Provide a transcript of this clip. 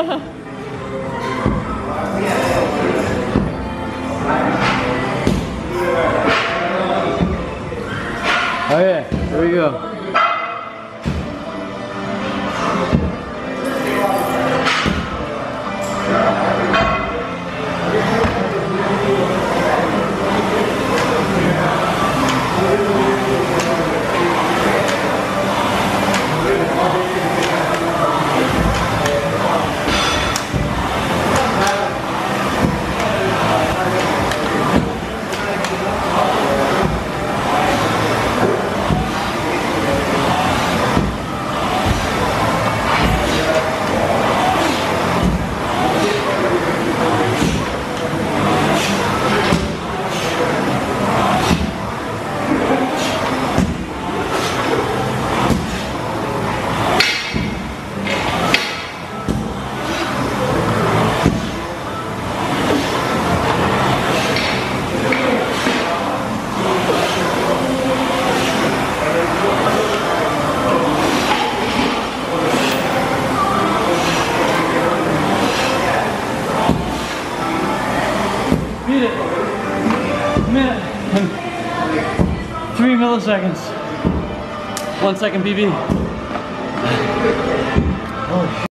Oh yeah, here we go. Beat it. Minute. Three milliseconds. One second, BB. Oh,